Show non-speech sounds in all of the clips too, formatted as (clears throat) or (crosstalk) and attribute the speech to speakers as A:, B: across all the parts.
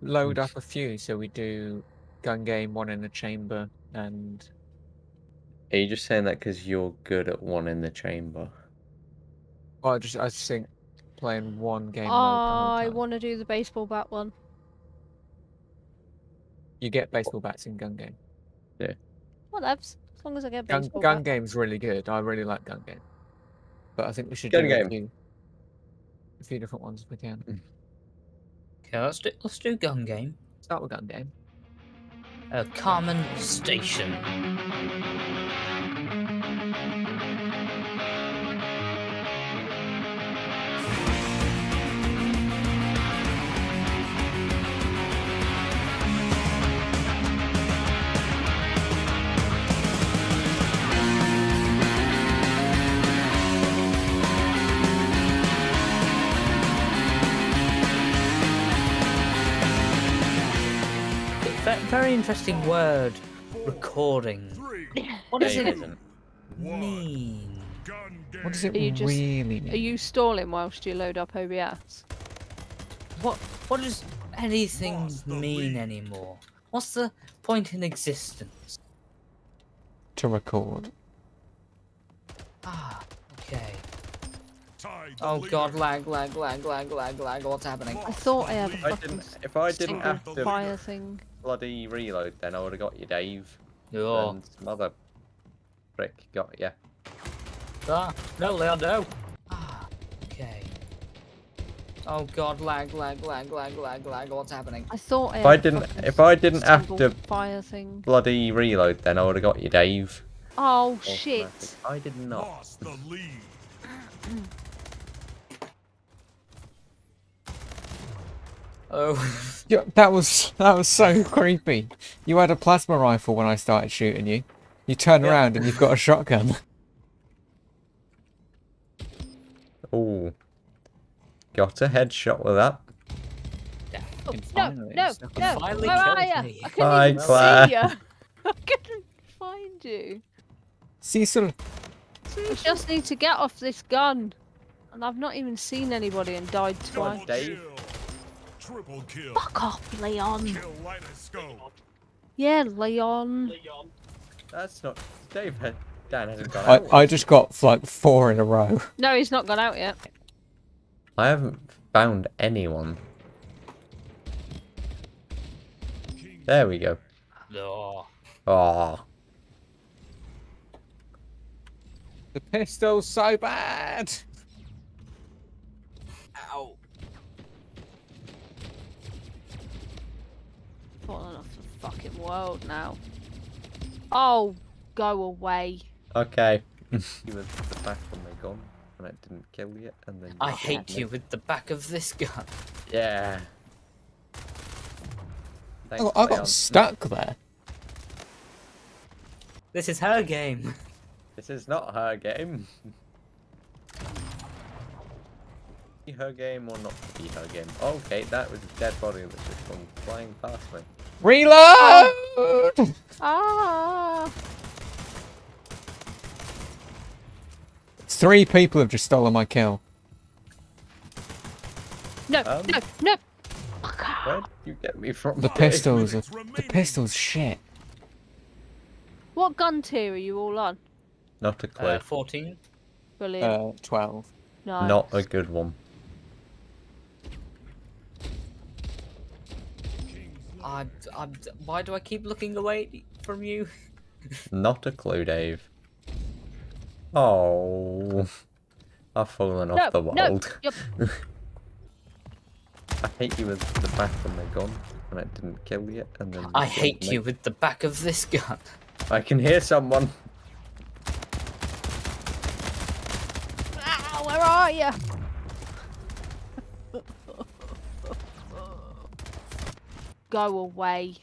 A: load up a few. So we do gun game, one in the chamber, and
B: Are you just saying that because you're good at one in the chamber?
A: well, I just I just think playing one game. mode the whole
C: I want to do the baseball bat one.
A: You get baseball bats in gun game. Yeah.
C: Whatevs. As long as I get
A: Gun,
C: baseball
A: gun
C: bat.
A: game's really good. I really like gun game, but I think we should
B: Gun
A: do
B: game.
A: a few, a few different ones if we can. Mm.
D: Okay, let's do let's do gun game.
A: Start with gun game.
D: Uh, Carmen Station. Very interesting word. Recording. (laughs) What does it mean?
A: What does it
C: Are you just-
A: really mean?
C: Are you stalling whilst you load up OBS?
D: What what does anything mean anymore? What's the point in existence?
A: to record?
D: Ah, okay. Oh god, lag, lag, lag, lag, lag, lag. What's happening?
C: I thought I had a
B: If I
C: fucking
B: didn't, if I didn't have to
C: fire thing.
B: Bloody reload, then I would have got you, Dave.
D: Oh.
B: And some other prick got you.
D: Ah, no, Leon, no. Ah, okay. Oh god, lag, lag, lag, lag, lag, lag. What's happening?
C: I thought I
B: If
C: had
B: I
C: a
B: didn't, if I didn't have to
C: fire thing.
B: bloody reload, then I would have got you, Dave.
C: Oh shit!
B: Automatic. I did not.
E: Lost the lead. (clears throat)
D: Oh, (laughs)
A: Yeah, that was that was so creepy. You had a plasma rifle when I started shooting you. You turn
D: Yeah.
A: around and you've got a shotgun. (laughs)
B: Oh, got a headshot with that.
C: Oh,
D: fucking
C: no,
D: finally.
C: no, no! Where are you?
D: me.
C: I couldn't
B: Bye,
C: even
B: Claire.
C: see (laughs) you. I couldn't find you.
A: Cecil,
C: I just need to get off this gun, and I've not even seen anybody and died
B: Go on,
C: twice.
B: Dave.
E: Kill. Triple kill.
C: Fuck off, Leon.
E: Kill light as.
C: Yeah, Leon. Leon.
B: That's not. Dave had. Dan hasn't got
A: I,
B: out.
A: I just got like four in a row.
C: No, he's not gone out yet.
B: I haven't found anyone. There we go.
D: Oh.
B: Oh,
A: The pistol's so bad.
D: Ow.
C: Falling off the fucking world now. Oh, go away.
B: okay. you were the back on my gun, and it didn't kill you, and then.
D: I hate
B: killed
D: you
B: me.
D: with the back of this gun.
B: Yeah. Oh, Thanks,
A: Oh, I
B: Leon.
A: got stuck there.
D: This is her game.
B: This is not her game. (laughs) Be her game or not be her game? Okay, that was a dead body that just gone flying past me.
A: Reload!
C: Ah!
A: Three people have just stolen my kill.
C: No,
B: Um,
C: no, no!
B: Where did you get me from?
A: The pistols, are, the pistols, shit.
C: What gun tier are you all on?
B: Not a clue.
D: Uh, 14.
C: Brilliant.
A: Uh, twelve.
C: no.
B: Not a good one.
D: I, I, why do I keep looking away from you? (laughs)
B: Not a clue, Dave. Oh, I've fallen off
C: No,
B: the
C: no,
B: world.
C: Yep. (laughs)
B: I hate you with the back of my gun, and it didn't kill you, and then.
D: I hate
B: me.
D: you with the back of this gun.
B: I can hear someone.
C: Ah, where are you? Go away.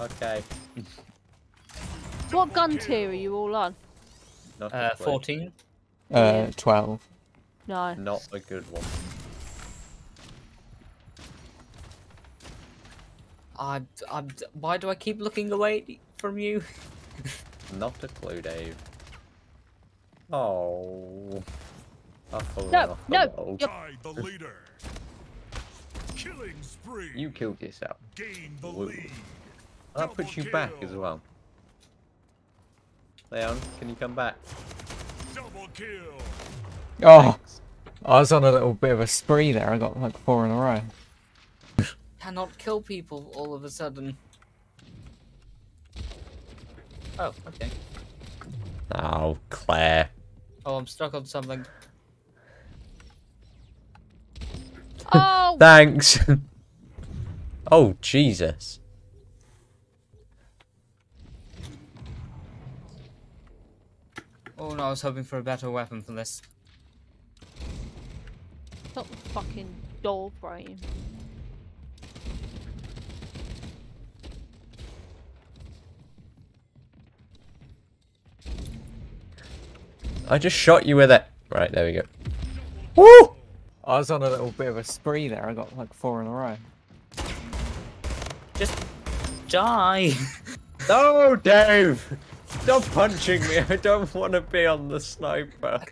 B: Okay.
C: What gun tier are you all on?
B: Not
D: Uh, 14.
A: Uh,
C: Yeah.
A: twelve.
C: No.
B: Not a good one.
D: I, I, why do I keep looking away from you? (laughs)
B: Not a clue, Dave. Oh. I've fallen
C: No,
B: off the
C: no,
B: world.
C: Yep.
E: Tied the leader. Killing spree.
B: You killed yourself.
E: gain the
B: Whoa.
E: lead.
B: That puts you back as well. Leon, can you come back?
E: Double kill.
A: Oh. oh, I was on a little bit of a spree there. I got like four in a row.
D: Cannot kill people all of a sudden. Oh, okay.
B: Oh, Claire.
D: Oh, I'm stuck on something.
C: Oh, (laughs)
B: Thanks. (laughs) oh, Jesus.
D: Oh no, I was hoping for a better weapon for this.
C: not the fucking door frame.
B: I just shot you with it. Right, there we go. Woo!
A: I was on a little bit of a spree there. I got like four in a row.
D: Just die. (laughs)
B: No, Dave! Stop punching me. I don't want to be on the sniper.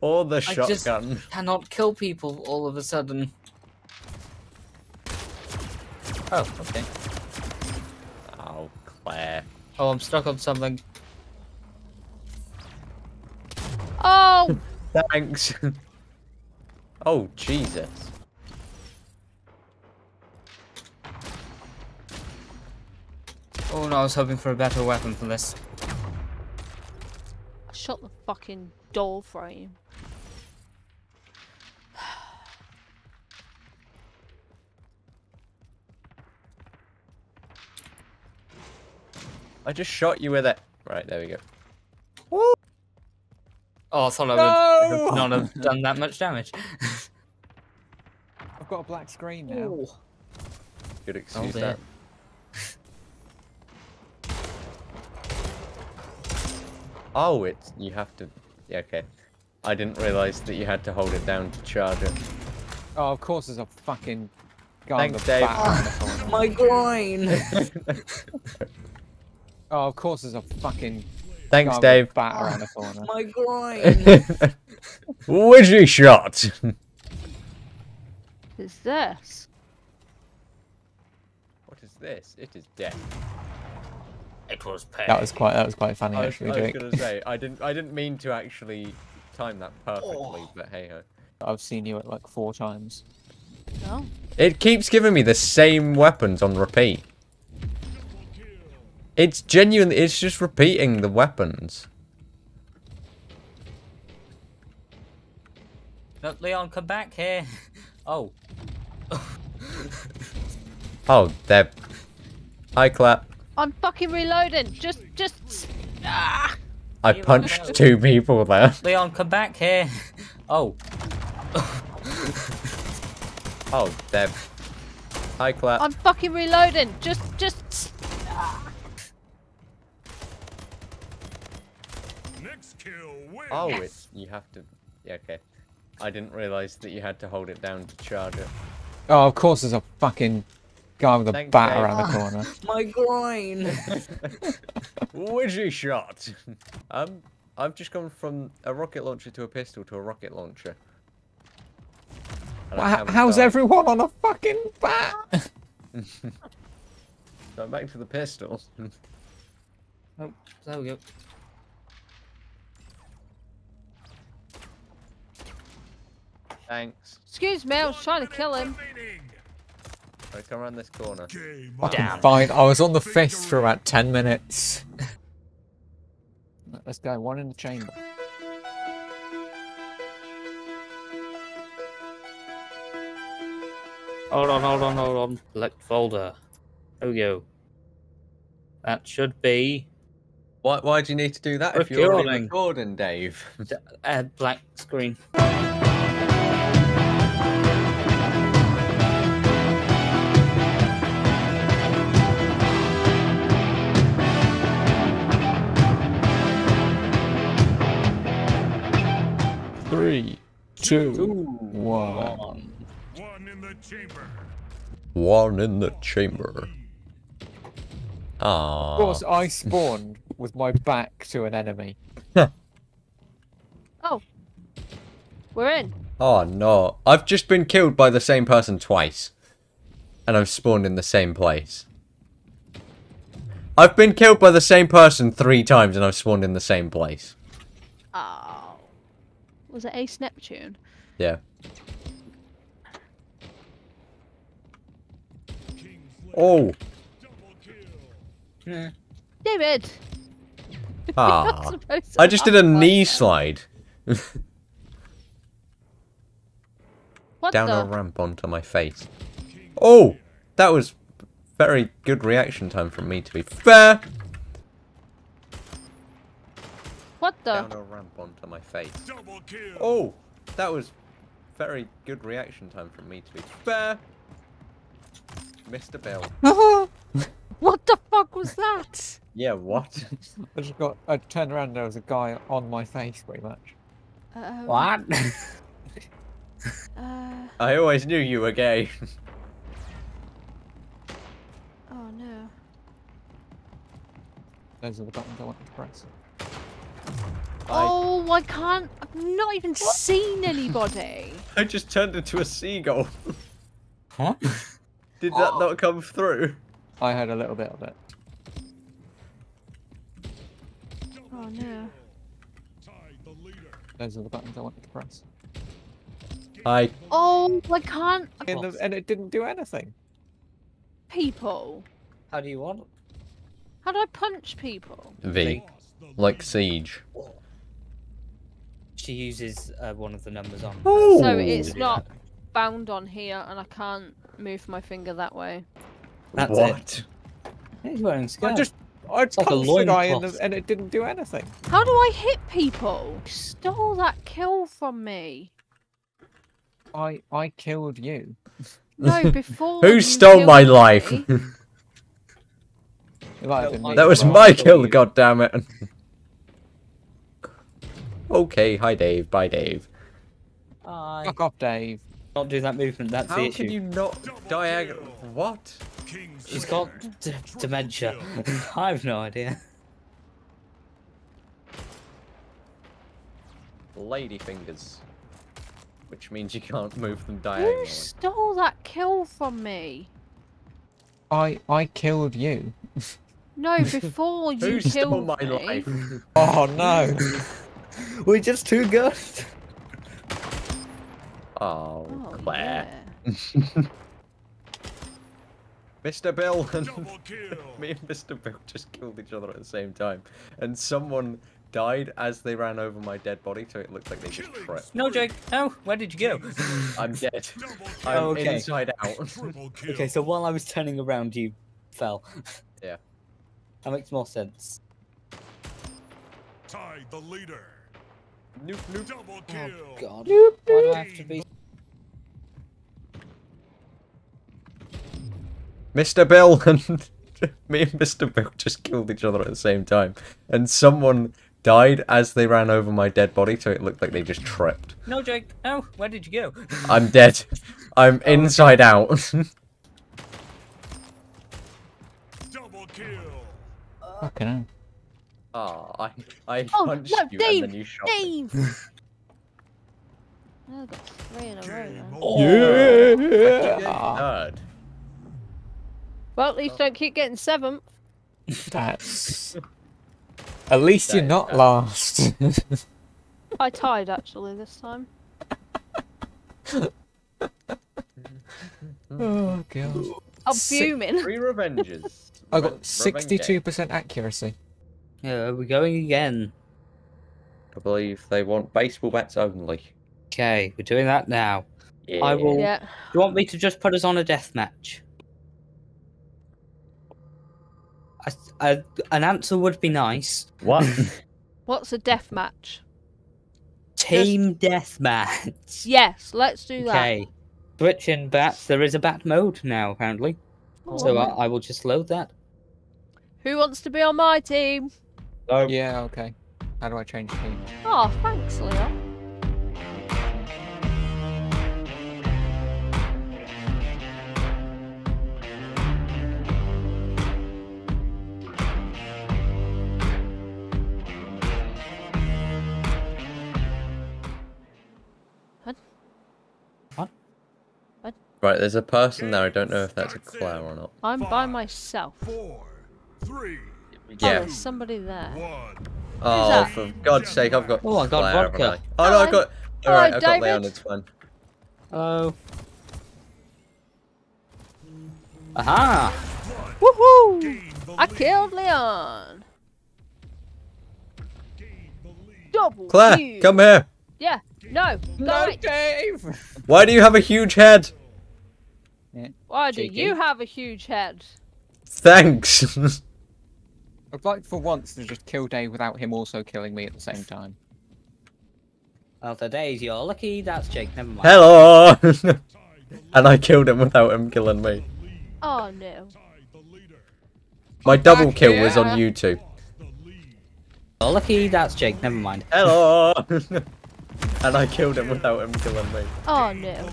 B: Or the
D: I just-
B: shotgun.
D: Cannot kill people all of a sudden. Oh, okay.
B: Oh, Claire.
D: Oh, I'm stuck on something.
C: Oh, (laughs)
B: Thanks. Oh, Jesus.
D: Oh no, I was hoping for a better weapon for this.
C: I shot the fucking door frame.
B: I just shot you with it. Right, there we go.
D: Oh, I thought I
A: No!
D: would not have done that much damage. (laughs)
A: I've got a black screen now.
B: Good excuse
D: dear.
B: that. (laughs) Oh, it's you have to. Yeah, okay. I didn't realize that you had to hold it down to charge it.
A: Oh, of course there's a fucking guy
B: Thanks,
A: with a
B: Dave.
A: bat around the (laughs) corner.
D: My groin! (laughs)
A: Oh, of course there's a fucking
B: Thanks, Dave.
A: bat around the corner.
D: My groin!
B: Wizzy shot.
C: Is this?
B: what is this? It is death.
D: it was pain.
A: That was quite that was quite funny
B: I was,
A: actually,
B: I was gonna say (laughs) I didn't I didn't mean to actually time that perfectly,
D: Oh.
B: but hey ho.
A: I've seen you at like four times.
C: No.
B: It keeps giving me the same weapons on repeat. It's genuine. It's just repeating the weapons.
D: No, Leon, come back here. (laughs) Oh. (laughs)
B: Oh, they're. Hi, clap.
C: I'm fucking reloading. Just, just. Ah!
B: I punched two people there.
D: Leon, come back here. Oh. (laughs)
B: Oh, they're. Hi, clap.
C: I'm fucking reloading. Just, just.
E: Next kill wins.
B: Oh, it's you have to. Yeah, okay. I didn't realize that you had to hold it down to charge it.
A: Oh, of course there's a fucking guy with a
B: Thanks,
A: bat
B: Dave.
A: around the corner. (laughs)
D: My groin! (laughs)
B: Wizzy shot. Um, I've just gone from a rocket launcher to a pistol to a rocket launcher. And I
A: Wha-
B: haven't
A: How's
B: died.
A: everyone on a fucking bat? (laughs)
B: So I'm back to the pistol.
D: oh, there we go.
B: Thanks.
C: Excuse me, I was trying to kill him.
E: Remaining.
B: Right, come around this corner.
E: Game
A: Fucking
E: on.
D: Damn.
A: fine. I was on the fist for about ten minutes. Let's go. One in the chamber.
D: Hold on, hold on, hold on. Select folder. There we go. That should be
B: Why? Why do you need to do that if you're already
D: Recording.
B: recording, Dave?
D: a uh, black screen.
A: Three, two, one.
D: On.
E: One in the chamber.
B: One in the chamber. Ah.
A: Of course, I spawned with my back to an enemy.
C: Oh. We're in.
B: Oh no! I've just been killed by the same person twice. and I've spawned in the same place. I've been killed by the same person three times and I've spawned in the same place.
C: Oh. Was it Ace Neptune?
B: Yeah. Oh,
D: Yeah.
C: David! (laughs)
B: Ah.
C: not supposed to
B: I just did a
C: like
B: knee
C: that.
B: slide (laughs)
C: What
B: down
C: the?
B: a ramp onto my face. Oh, that was very good reaction time from me to be fair.
C: What the?
B: Down a ramp onto my face.
E: Double kill.
B: Oh, that was very good reaction time from me to be fair. Mr. Bill. (laughs)
C: What the fuck was that?
B: Yeah, what? (laughs)
A: I just got. I turned around. and There was a guy on my face, pretty much.
C: Um,
D: What? (laughs)
C: Uh,
B: I always knew you were gay.
C: oh no.
A: Those are the buttons I want to press.
C: Oh, I can't. I've not even seen anybody. (laughs)
B: I just turned into a seagull.
D: huh? (laughs)
B: Did that not come through?
A: I had a little bit of it.
C: Oh no.
E: Tied the leader.
A: Those are the buttons I wanted to press.
B: I
C: Oh, I can't.
A: And, the, and it didn't do anything.
C: People.
D: How do you want?
C: How do I punch people?
B: V
E: Lost the
B: like siege.
D: She uses uh, one of the numbers on.
B: Oh.
C: So it's not bound on here, and I can't move my finger that way.
D: That's it.
B: what?
D: He's wearing
A: I just. I
D: like a
A: punched the guy and, the, and it didn't do anything.
C: How do I hit people? You stole that kill from me.
A: I I killed you.
C: No, (laughs) before.
B: Who stole
C: killed
B: my
C: me-
B: life? (laughs)
A: It might have been me,
B: that was my kill,
A: you.
B: God damn it. Okay, hi Dave, bye Dave.
D: I
A: Fuck off, Dave.
D: not do that movement. That's the issue.
B: How can you not
E: Double
B: diagonal? What?
E: King's
D: She's got d- dementia. (laughs) I have no idea.
B: Lady fingers. Which means you can't move them
C: Who
B: diagonally.
C: stole that kill from me?
A: I I killed you. (laughs)
C: No, (laughs) before you
B: Who
C: killed
B: stole my
C: me.
B: life?
A: Oh no.
D: We're just too good.
B: Oh,
C: Oh,
B: Claire.
C: yeah.
B: Mr. Bill and (laughs) me and Mr. Bill just killed each other at the same time. And someone died as they ran over my dead body, so it looked like they just tripped.
D: No, Jake. Oh, Where did you go?
B: I'm dead. I'm
D: okay.
B: inside out.
D: Okay, so while I was turning around, you fell. (laughs)
B: Yeah.
D: That makes more sense.
E: Tied the leader.
B: Nope, nope.
E: Double oh, kill.
D: Oh God. Why do I have to be?
B: Mr. Bill (laughs) and me and Mr. Bill just killed each other at the same time. And someone died as they ran over my dead body, so it looked like they just tripped.
D: No, Jake. No. Where did you go? (laughs)
B: I'm dead. I'm oh, inside out. (laughs)
E: Double kill.
A: Fucking hell.
B: Ah, I I
C: Oh,
B: punched
C: no,
B: you
C: Dave,
B: and then you shot me.
C: Dave! I got three in a row
E: Game
B: Yeah,
A: Yeah.
B: nerd.
C: Well, at least don't keep getting seventh.
A: That's. (laughs) At least you're not
B: bad.
A: last.
C: I tied actually this time. (laughs)
A: oh god.
C: I'm
A: Si-
C: fuming.
B: Three revenges.
A: I got sixty-two percent accuracy.
D: Yeah, we're going again.
B: I believe they want baseball bats only.
D: Okay, we're doing that now.
B: Yeah.
D: I will.
C: Yeah.
D: Do you want me to just put us on a death match? I, I, an answer would be nice.
B: What? (laughs)
C: What's a death match?
D: Team death match.
C: Yes, let's do that.
D: Okay. Switching bats. There is a bat mode now, apparently. So uh, I, I will just load that.
C: Who wants to be on my team?
B: Oh,
A: Yeah, okay. How do I change team?
C: Oh, thanks, Leon. What?
D: What?
C: What?
B: Right, there's a person there. I don't know if that's a Claire or not.
C: I'm by myself.
E: Four, three,
C: Oh,
B: Yeah.
C: there's somebody there.
E: one.
B: Oh,
C: that?
B: for God's sake, I've got
D: Oh, I got
B: Claire,
D: vodka.
B: I? Oh no, I
C: Hello.
B: got. Alright, oh, I've got
C: David.
B: Leon. It's fine.
D: Oh. Aha!
C: Woohoo!
E: Gain
C: I killed Leon.
E: Gain the lead.
C: Double
B: Claire,
C: kill.
B: come here.
C: Yeah. No. Go
A: No,
C: right.
A: Dave!
B: Why do you have a huge head?
C: Why do
D: Cheeky.
C: you have a huge head?
B: Thanks. (laughs)
A: I'd like for once to just kill Dave without him also killing me at the same time.
D: Well, today's you're lucky. That's Jake. Never mind.
B: Hello. (laughs) and I killed him without him killing me.
C: Oh no.
E: Tied the.
B: My
A: back
B: double kill was on. YouTube.
E: The lead.
D: You're lucky. That's Jake. Never mind.
B: Hello. (laughs) and I killed him without him killing me.
C: Oh no.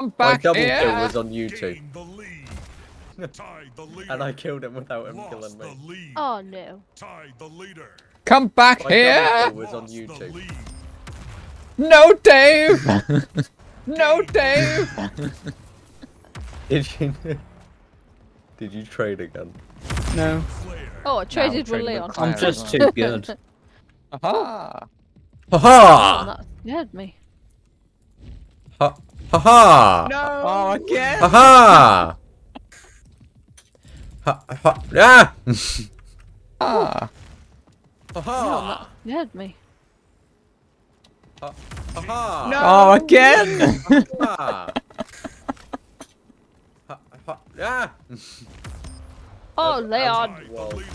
A: I'm
B: My double
A: here!
B: kill was on YouTube. And I killed him without him
E: Lost
B: killing me.
C: Oh no.
E: Tied the leader.
A: Come back
B: My
A: here!
B: was on YouTube.
A: No, Dave! (laughs) no, Dave! (laughs)
B: Did you? Did you trade again?
D: No.
C: Oh, I traded
A: trading
C: with
A: with
C: Leon.
A: Claire.
D: I'm just
A: well.
D: too good. (laughs)
A: Aha!
C: Oh,
B: Ha
C: that scared me.
B: ha! Ha ha!
A: No! Oh, again?
B: Ha ha! Ha ha! Ah!
A: Ah!
B: Ha ha!
C: Scared me.
B: Ha ha!
A: Oh, again?
B: Ha! Ha ha! Ah!
C: Oh,
B: That- that
C: Leon.
B: Whoa.
E: the leader.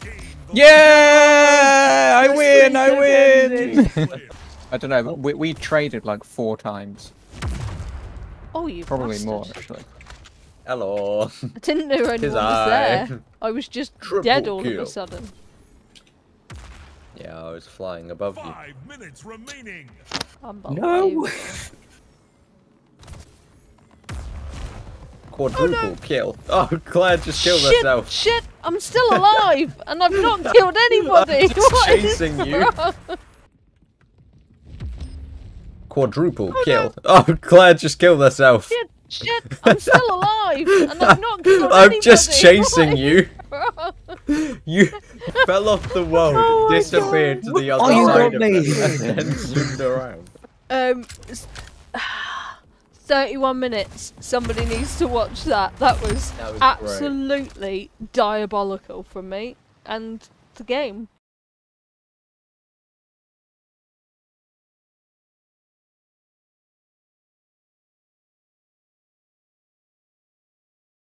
E: Gain the
A: Yeah! I win! I win! I don't know, but we, we traded like four times.
C: Oh, you
A: Probably
C: bastard.
A: more, actually.
B: Hello.
C: I didn't know anyone was
B: I.
C: there. I was just
B: Triple
C: dead all of a sudden.
B: Yeah, I was flying above you.
E: Five minutes remaining.
C: Unbelievable.
B: Quadruple oh, kill. Oh, (laughs) Claire just killed
C: shit,
B: herself.
C: shit, I'm still alive, and I've not (laughs) killed anybody.
B: just
C: What is
B: chasing you.
C: wrong?
B: Quadruple oh, kill. Oh, Claire just killed herself.
C: Shit, shit, I'm still alive, and I've not killed
B: I'm
C: anybody.
B: just chasing
C: What
B: you. (laughs) You fell off the world,
C: Oh my
B: disappeared to the other
D: Oh,
B: side of
D: me.
B: it, and then zoomed around.
C: Um, (sighs) 31 minutes. Somebody needs to watch that. That was,
B: That was great.
C: absolutely diabolical from me. And the game.